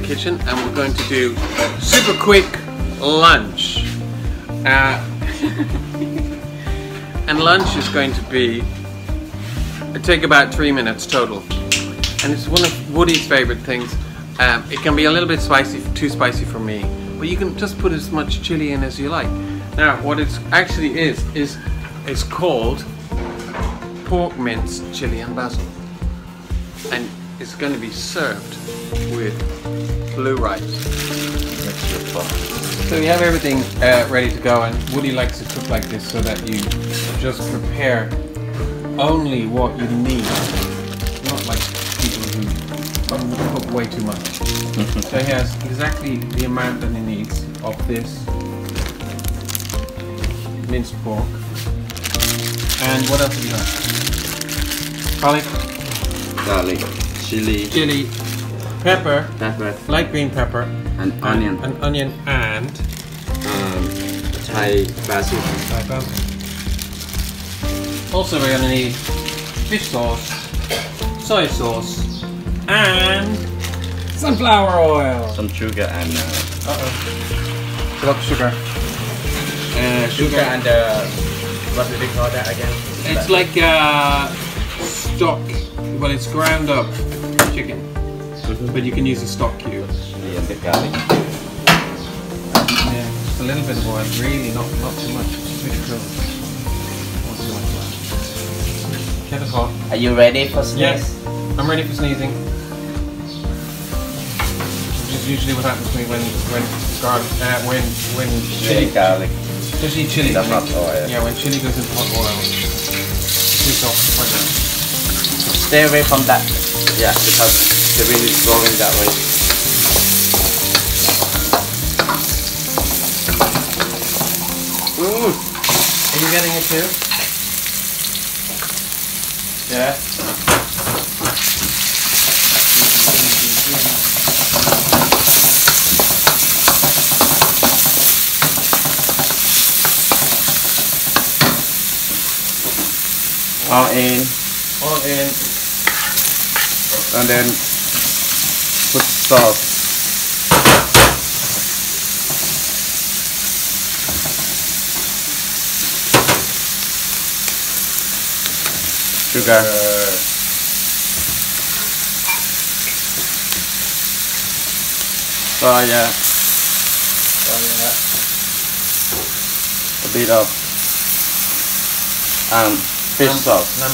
the kitchen and we're going to do super quick lunch. Uh, and lunch is going to be it take about three minutes total. And it's one of Woody's favorite things. Um, it can be a little bit spicy, too spicy for me, but you can just put as much chili in as you like. Now, what it actually is is it's called pork mince chili and basil, and it's going to be served with blue rice. So you have everything uh, ready to go, and Woody likes to cook like this so that you just prepare only what you need, not like people who cook way too much. so he has exactly the amount that he needs of this minced pork. And what else have you got? Garlic, garlic, chili, chili, pepper, pepper, light green pepper, and onion, an onion, and um, Thai basil. Thai basil. Also, we're gonna need fish sauce, soy sauce, and sunflower oil. Some sugar and uh, Uh oh. What sugar? uh, sugar and uh, what do they call that again? It's like uh, stock, but it's ground up chicken. But you can use a stock cube. Yeah, the garlic. Yeah, just a little bit of oil, really, not not too much. It's pretty cool. Not too much oil. Get it hot. Are you ready for sneeze? Yes, I'm ready for sneezing. Which is usually what happens to me when when garlic, uh, when when Chili chili, garlic. especially chili. The hot oil. Yeah, when chili goes into hot oil, it shoots off quite Stay away from that. Yeah, because the wind is blowing that way. Ooh. Are you getting it too? Yeah. All in, All in. and then put sauce. Sugar. So yeah, a bit of um fish sauce. น้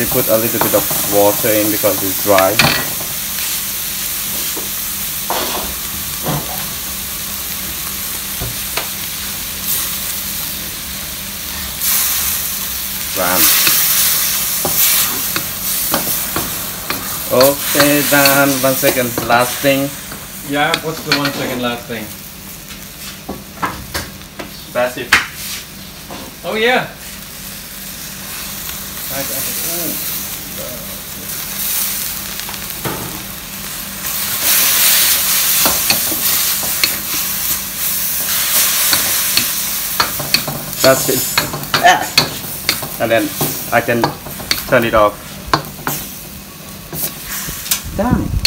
we put a little bit of water in because it's dry Bam. Okay, then one second last thing. Yeah, what's the one second last thing? Passive. Oh yeah, I, I, ooh. That's it. Ah. And then I can turn it off. Done.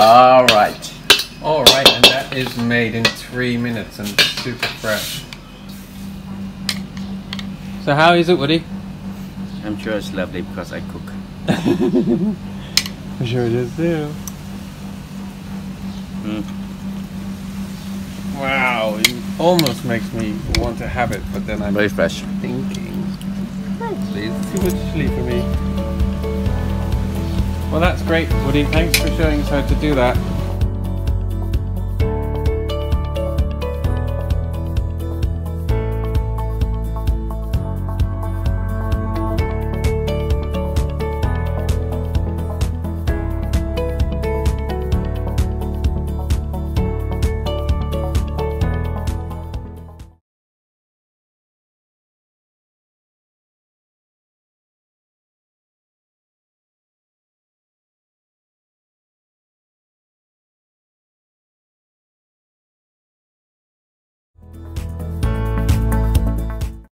All right. All right, and that is made in three minutes and super fresh. So how is it, Woody? I'm sure it's lovely because I cook. I'm sure it is too. Mm. Wow, it almost makes me want to have it, but then I'm Very fresh. thinking, actually, it's too much chili for me. Great, Woody. Thanks for showing us how to do that.